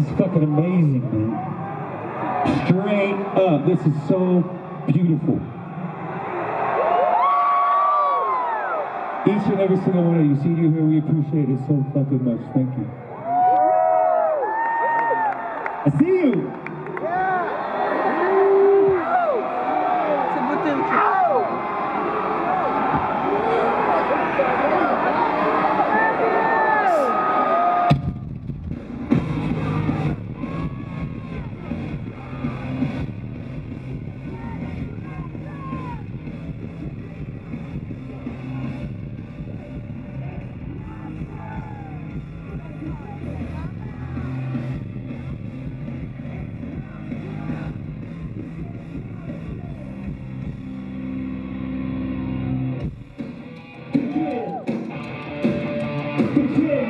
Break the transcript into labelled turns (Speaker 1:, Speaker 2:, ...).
Speaker 1: This is fucking amazing, man. Straight up. This is so beautiful. Each and every single one of you, seeing you here, we appreciate it so fucking much. Thank you. I see you.
Speaker 2: King.